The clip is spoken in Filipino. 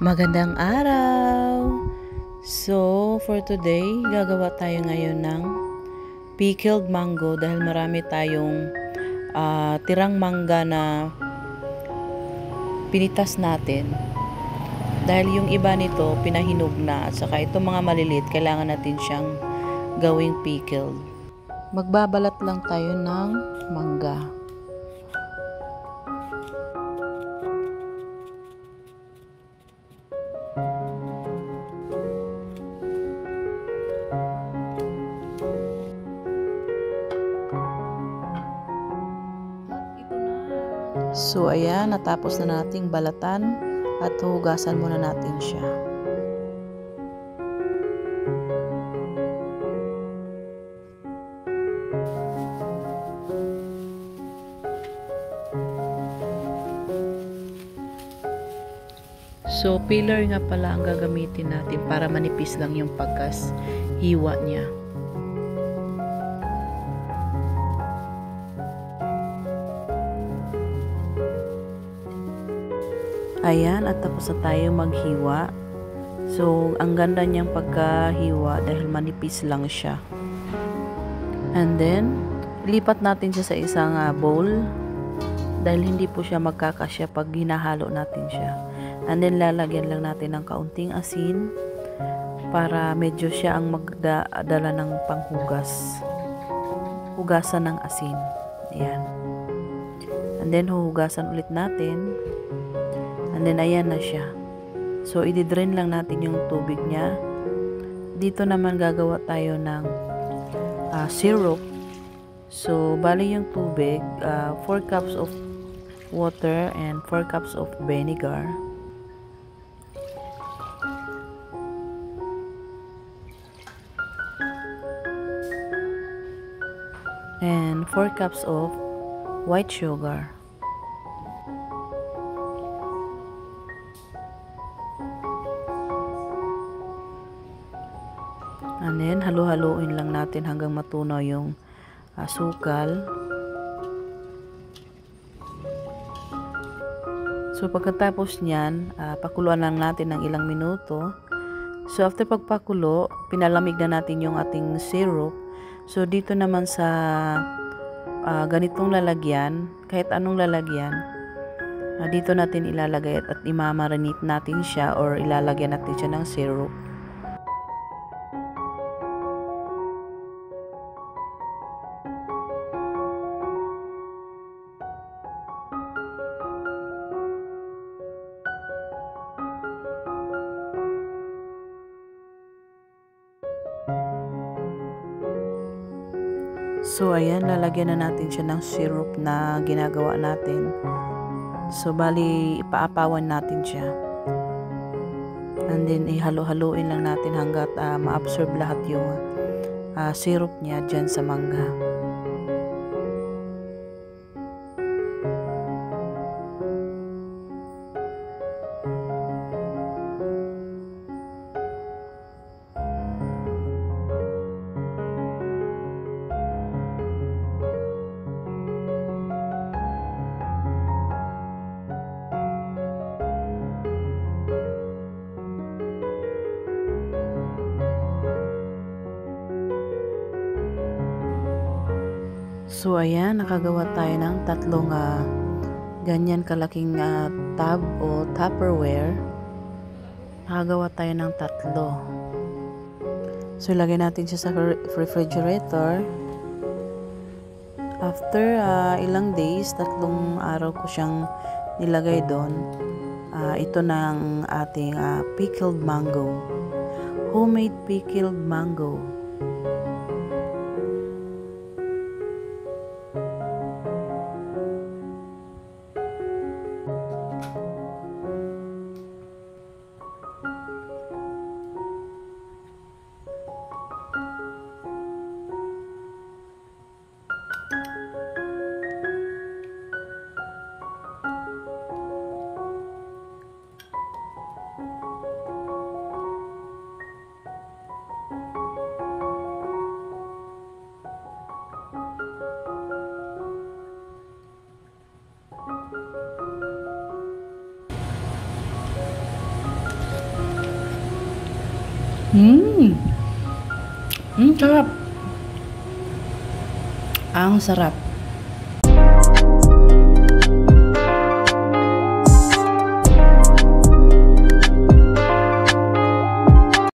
Magandang araw! So, for today, gagawa tayo ngayon ng pickled mango dahil marami tayong uh, tirang mangga na pinitas natin. Dahil yung iba nito, pinahinog na at saka itong mga maliliit, kailangan natin siyang gawing pickled. Magbabalat lang tayo ng mangga. So ayan, natapos na nating balatan at hugasan muna natin siya. So, pillar nga pala ang gagamitin natin para manipis lang yung pagkas hiwa niya. Ayan, at tapos na tayo maghiwa. So, ang ganda niyang pagkahiwa dahil manipis lang siya. And then, lipat natin siya sa isang uh, bowl dahil hindi po siya magkakasya pag hinahalo natin siya. And then, lalagyan lang natin ng kaunting asin para medyo siya ang magdala ng panghugas. Hugasan ng asin. Ayan. And then, huhugasan ulit natin And then, ayan na siya. So, i-drain lang natin yung tubig niya. Dito naman gagawa tayo ng uh, syrup. So, bali yung tubig, uh, ah, 4 cups of water and 4 cups of vinegar. And 4 cups of white sugar. And then, halo-haloin lang natin hanggang matunaw yung asukal. So, pagkatapos niyan, uh, pakuluan lang natin ng ilang minuto. So, after pagpakulo, pinalamig na natin yung ating syrup. So, dito naman sa uh, ganitong lalagyan, kahit anong lalagyan, uh, dito natin ilalagay at, at imamarinate natin siya or ilalagyan natin siya ng syrup. So, ayan, lalagyan na natin siya ng syrup na ginagawa natin. So, bali, ipaapawan natin siya. And then, ihalo-haloin lang natin hanggat uh, ma-absorb lahat yung uh, syrup niya dyan sa mangga. So ayan, nakagawa tayo ng tatlong uh, ganyan kalaking uh, tab o tupperware. Nakagawa tayo ng tatlo. So ilagay natin siya sa refrigerator. After uh, ilang days, tatlong araw ko siyang nilagay doon. Uh, ito na ating uh, pickled mango. Homemade pickled mango. Mmm. Mmm, sarap. Ang sarap.